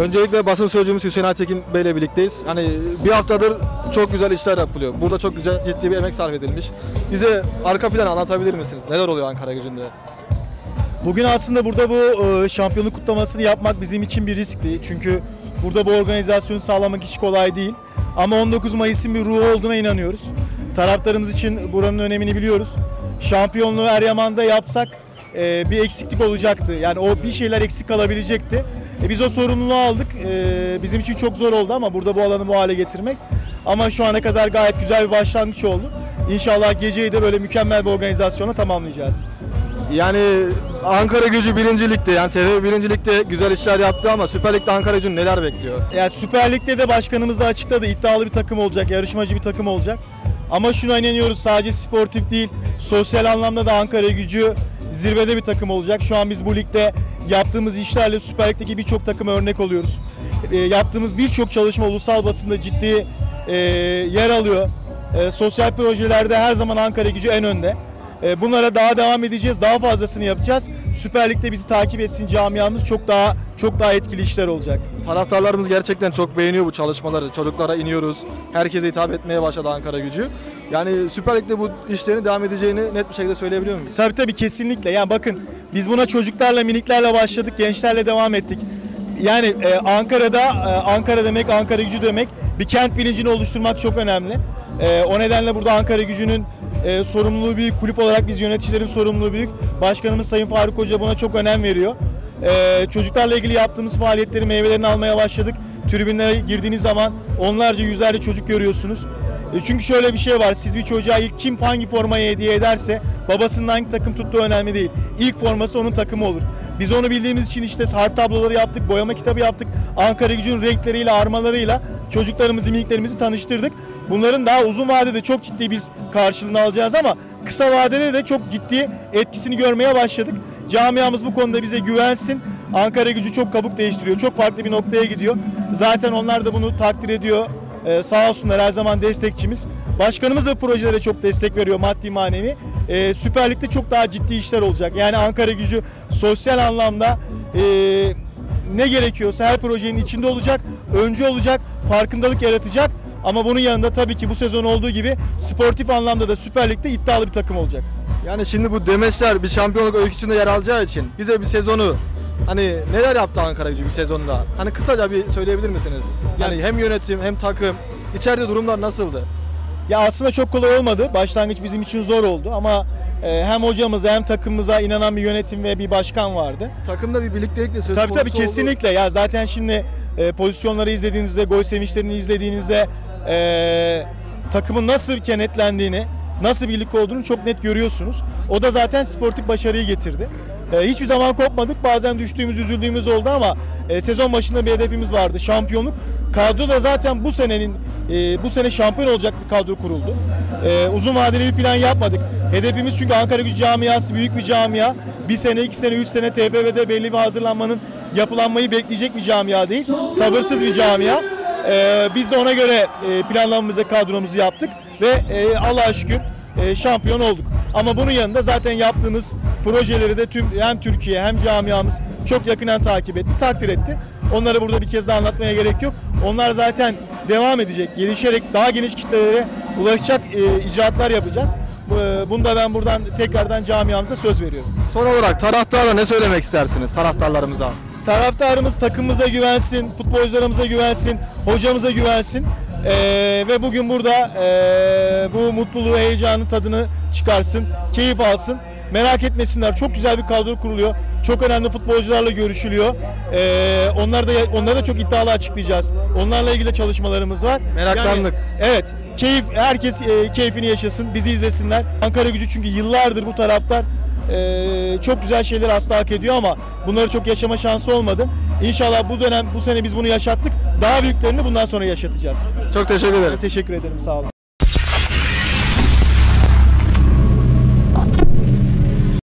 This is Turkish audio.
Öncelikle basın sözcümüz Hüseyin Aytekin Bey ile birlikteyiz. Hani bir haftadır çok güzel işler yapılıyor. Burada çok güzel ciddi bir emek sarf edilmiş. Bize arka planı anlatabilir misiniz? Neler oluyor Ankara gücünde? Bugün aslında burada bu e, şampiyonluk kutlamasını yapmak bizim için bir riskti. Çünkü burada bu organizasyonu sağlamak hiç kolay değil. Ama 19 Mayıs'ın bir ruhu olduğuna inanıyoruz. Taraftarımız için buranın önemini biliyoruz. Şampiyonluğu Eryaman'da yapsak e, bir eksiklik olacaktı. Yani o bir şeyler eksik kalabilecekti. E, biz o sorumluluğu aldık. E, bizim için çok zor oldu ama burada bu alanı bu hale getirmek. Ama şu ana kadar gayet güzel bir başlangıç oldu. İnşallah geceyi de böyle mükemmel bir organizasyona tamamlayacağız. Yani Ankara gücü birincilikte yani TV birincilikte güzel işler yaptı ama Süper Lig'de Ankara gücünü neler bekliyor? Yani Süper Lig'de de başkanımız da açıkladı. iddialı bir takım olacak, yarışmacı bir takım olacak. Ama şuna inanıyoruz sadece sportif değil, sosyal anlamda da Ankara gücü zirvede bir takım olacak. Şu an biz bu ligde yaptığımız işlerle Süper Lig'deki birçok takıma örnek oluyoruz. E, yaptığımız birçok çalışma ulusal basında ciddi e, yer alıyor. E, sosyal projelerde her zaman Ankara gücü en önde. E, bunlara daha devam edeceğiz. Daha fazlasını yapacağız. Süper Lig'de bizi takip etsin camiamız çok daha çok daha etkili işler olacak. Taraftarlarımız gerçekten çok beğeniyor bu çalışmaları. Çocuklara iniyoruz. Herkese hitap etmeye başladı Ankara gücü. Yani Süper Lig'de bu işlerin devam edeceğini net bir şekilde söyleyebiliyor muyuz? Tabii tabii kesinlikle. Yani bakın biz buna çocuklarla, miniklerle başladık, gençlerle devam ettik. Yani e, Ankara'da e, Ankara demek, Ankara gücü demek bir kent bilincini oluşturmak çok önemli. E, o nedenle burada Ankara gücünün e, sorumluluğu büyük. Kulüp olarak biz yöneticilerin sorumluluğu büyük. Başkanımız Sayın Faruk Hoca buna çok önem veriyor. E, çocuklarla ilgili yaptığımız faaliyetleri meyvelerini almaya başladık. Tribünlere girdiğiniz zaman onlarca yüzlerce çocuk görüyorsunuz. E, çünkü şöyle bir şey var. Siz bir çocuğa ilk kim hangi formayı hediye ederse babasının hangi takım tuttuğu önemli değil. İlk forması onun takımı olur. Biz onu bildiğimiz için işte harf tabloları yaptık, boyama kitabı yaptık. Ankara gücünün renkleriyle, armalarıyla çocuklarımızı, miniklerimizi tanıştırdık. Bunların daha uzun vadede çok ciddi biz karşılığını alacağız ama kısa vadede de çok ciddi etkisini görmeye başladık. Camiamız bu konuda bize güvensin. Ankara gücü çok kabuk değiştiriyor. Çok farklı bir noktaya gidiyor. Zaten onlar da bunu takdir ediyor. Ee, sağ olsunlar her zaman destekçimiz. Başkanımız da projelere çok destek veriyor maddi manevi. Ee, Süper Lig'de çok daha ciddi işler olacak. Yani Ankara gücü sosyal anlamda e, ne gerekiyorsa her projenin içinde olacak, öncü olacak, farkındalık yaratacak. Ama bunun yanında tabii ki bu sezon olduğu gibi sportif anlamda da Süper Lig'de iddialı bir takım olacak. Yani şimdi bu demeçler bir şampiyonluk öyküsünde yer alacağı için bize bir sezonu hani neler yaptı Ankara gücü bir sezonda? Hani kısaca bir söyleyebilir misiniz? Yani hem yönetim hem takım içeride durumlar nasıldı? Ya aslında çok kolay olmadı. Başlangıç bizim için zor oldu ama hem hocamıza hem takımımıza inanan bir yönetim ve bir başkan vardı. Takımda bir birliktelik de söz Tabii konusu tabii oldu. kesinlikle. Ya zaten şimdi e, pozisyonları izlediğinizde, gol sevinçlerini izlediğinizde e, takımın nasıl kenetlendiğini, nasıl birlik olduğunu çok net görüyorsunuz. O da zaten sportif başarıyı getirdi. E, hiçbir zaman kopmadık. Bazen düştüğümüz, üzüldüğümüz oldu ama e, sezon başında bir hedefimiz vardı. Şampiyonluk. Kadro da zaten bu senenin e, bu sene şampiyon olacak bir kadro kuruldu. E, uzun vadeli bir plan yapmadık. Hedefimiz çünkü Ankara Gücü camiası büyük bir camia. Bir sene, iki sene, üç sene TFF'de belli bir hazırlanmanın yapılanmayı bekleyecek bir camia değil. Sabırsız bir camia. Biz de ona göre e, planlamamızı, kadromuzu yaptık ve e, Allah'a şükür e, şampiyon olduk. Ama bunun yanında zaten yaptığımız projeleri de tüm hem Türkiye hem camiamız çok yakından takip etti, takdir etti. Onları burada bir kez daha anlatmaya gerek yok. Onlar zaten devam edecek, gelişerek daha geniş kitlelere ulaşacak e, icraatlar yapacağız. Bu- Bunu da ben buradan tekrardan camiamıza söz veriyorum. Son olarak taraftara ne söylemek istersiniz taraftarlarımıza? Taraftarımız takımımıza güvensin, futbolcularımıza güvensin, hocamıza güvensin. Ee, ve bugün burada ee, bu mutluluğu, heyecanın tadını çıkarsın, keyif alsın. Merak etmesinler. Çok güzel bir kadro kuruluyor. Çok önemli futbolcularla görüşülüyor. Ee, onlar da onları da çok iddialı açıklayacağız. Onlarla ilgili çalışmalarımız var. Meraklandık. evet. Keyif herkes e, keyfini yaşasın. Bizi izlesinler. Ankara Gücü çünkü yıllardır bu taraftar ee, çok güzel şeyler asla hak ediyor ama bunları çok yaşama şansı olmadı. İnşallah bu dönem bu sene biz bunu yaşattık. Daha büyüklerini bundan sonra yaşatacağız. Çok teşekkür ederim. Teşekkür ederim. Sağ olun.